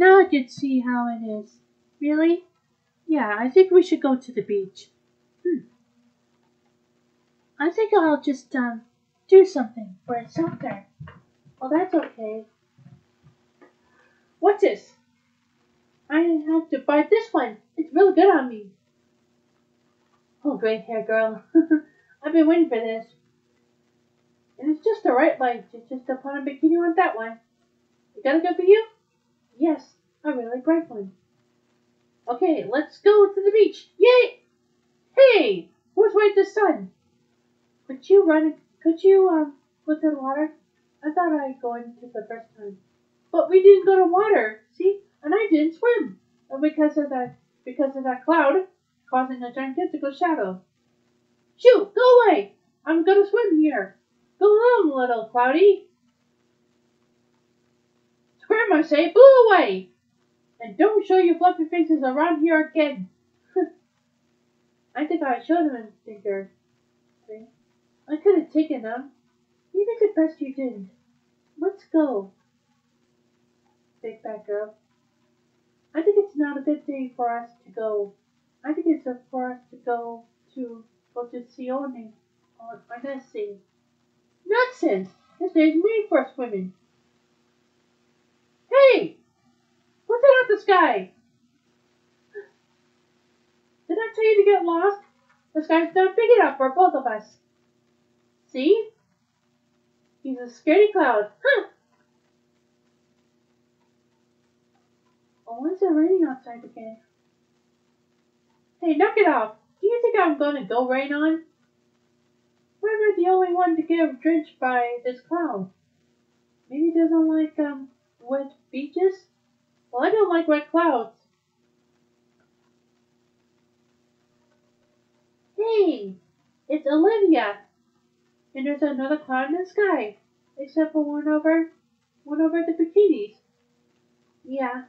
Now I can see how it is. Really? Yeah, I think we should go to the beach. Hmm. I think I'll just um do something for soccer. Well, that's okay. What's this? I have to buy this one. It's really good on me. Oh, great hair girl. I've been waiting for this. And it's just the right light. It's just put a bikini on that one. You got a good for you? Yes, a really bright one. Okay, let's go to the beach. Yay! Hey, who's right the sun? Could you run? Could you um go to the water? I thought I'd go into the first time, but we didn't go to water. See, and I didn't swim, and because of that, because of that cloud causing a gigantical shadow. Shoot, go away! I'm gonna swim here. Go along, little cloudy. I say, boo away! And don't show your fluffy faces around here again. I think I showed them in Tinker. I could have taken them. You did the best you didn't. Let's go. Big bad girl. I think it's not a good thing for us to go. I think it's for us to go to go to Sione on Annecy. Nonsense! This day's made for swimming. Hey! What's that up the sky? Did I tell you to get lost? The sky's not big enough for both of us. See? He's a scaredy cloud. Huh! Oh, when's it raining outside again? Hey, knock it off. Do you think I'm gonna go rain on? Why am I the only one to get drenched by this cloud? Maybe he doesn't like um wet beaches? Well, I don't like wet clouds. Hey, it's Olivia. And there's another cloud in the sky, except for one over, one over the bikinis. Yeah,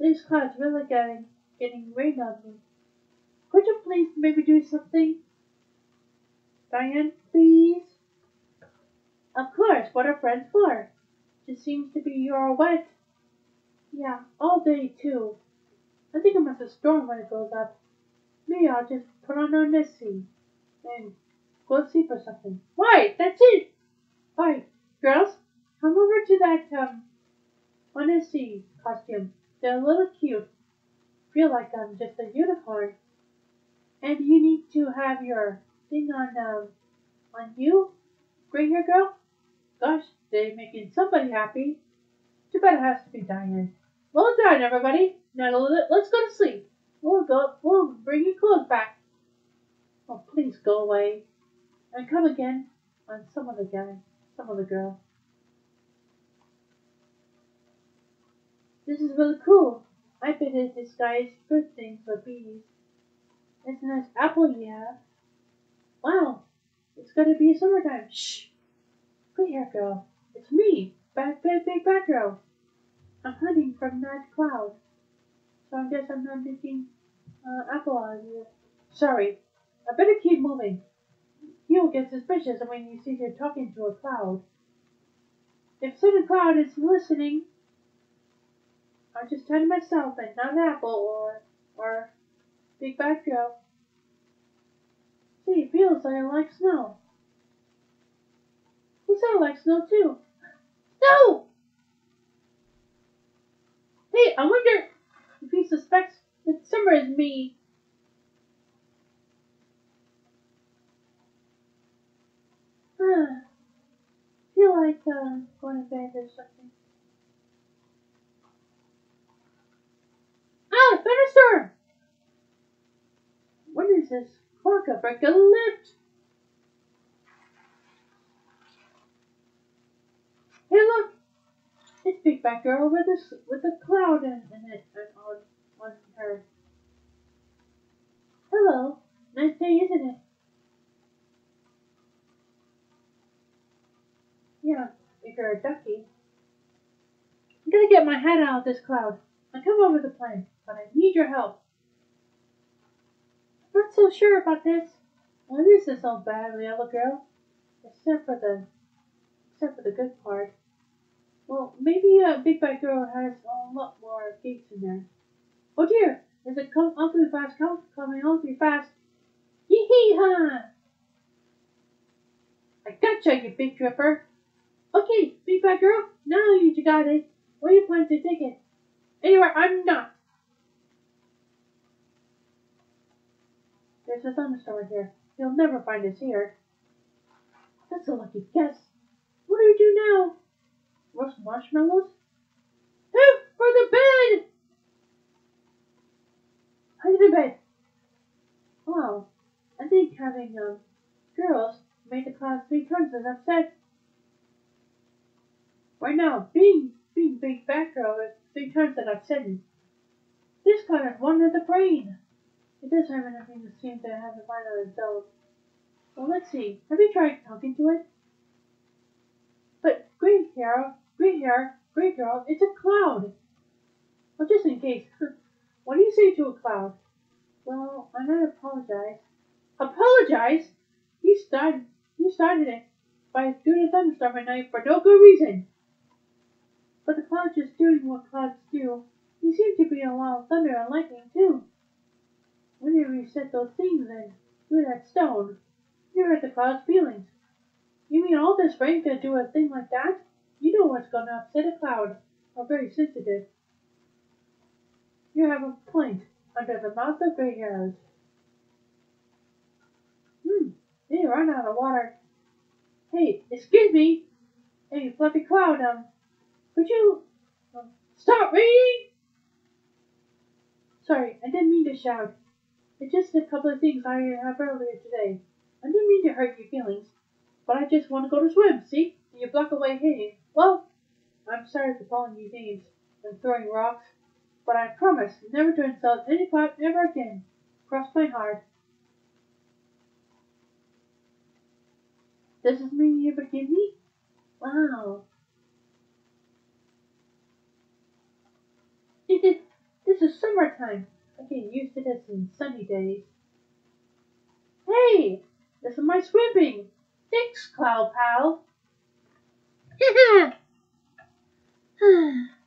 these clouds really getting getting rain on me. Could you please maybe do something? Diane, please. Of course, what are friends for? Just seems to be you're wet. Yeah, all day too. I think it must have stormed when it goes up. Maybe I'll just put on a Missy and go sleep or something. Why, that's it. Alright, girls, come over to that um Odyssey costume. They're a little cute. Feel like I'm just a unicorn. And you need to have your thing on um on you, gray hair girl. Gosh, they're making somebody happy. Too bad it has to be Diane. Well done, everybody. Now let's go to sleep. We'll go. We'll bring your clothes back. Oh, please go away and come again on some other guy, some other girl. This is really cool. I bet it disguised good things for bees. It's a nice apple you have. Wow, it's gonna be summertime. Shh. Good hair girl. It's me, Bad Bad Big Bad Girl. I'm hiding from that cloud. So I guess I'm not making uh, apple out you. Sorry. I better keep moving. You'll get suspicious when you see you're talking to a cloud. If certain cloud is listening, I'll just turn myself and not apple or or big bad girl. See, it feels like I like snow. He said like snow too. No! Hey, I wonder if he suspects that Summer is me. Ah, feel like uh, going to bed or something. Ah, thunderstorm! What is this? Clock up, break a lift! Hey, look! Girl with a, with a cloud in, in it on, on her. Hello. Nice day, isn't it? Yeah, if you're a ducky. I'm gonna get my head out of this cloud. I'll come over the plane, but I need your help. I'm not so sure about this. This is so bad, little girl. Except for the, except for the good part. Well, maybe uh, Big Bad Girl has a lot more gates in there. Oh dear, there's a come ugly fast come coming ugly fast. Yee hee ha! I gotcha, you big dripper. Okay, Big Bad Girl, now you got it. Where you plan to take it? Anywhere, I'm not. There's a thunderstorm here. You'll never find us here. That's a lucky guess. What do we do now? Marshmallows? Help for the bed! Under the bed. Wow, I think having um girls made the class three times as upset. Right now, being being big fat girl is three times that upsetting. This kind of one of the brain. It does have anything that seems to have a mind of its own. Well, let's see. Have you tried talking to it? But great hair, great hair, great girl, it's a cloud. Well, just in case, what do you say to a cloud? Well, I might apologize. Apologize? You started, you started it by doing a thunderstorm at night for no good reason. But the cloud's just doing what clouds do. You seem to be a lot of thunder and lightning too. When you reset those things then, do that stone, you hurt the cloud's feelings. You mean all this rain could do a thing like that? You know what's gonna upset a cloud. Are very sensitive. You have a point under the mouth of gray hairs. Hmm, they run out of water. Hey, excuse me. Hey, fluffy cloud, um, could you um, stop reading? Sorry, I didn't mean to shout. It's just a couple of things I have earlier today. I didn't mean to hurt your feelings, but I just want to go to swim, see? And you block away hating. Well, I'm sorry for calling you names and throwing rocks, but I promise never to insult any cloud ever again. Cross my heart. This mean you forgive me? Wow. this is summertime. I get used to this in sunny days. Hey, this is my swimming. Thanks, Cloud Pal. 哼哼嗯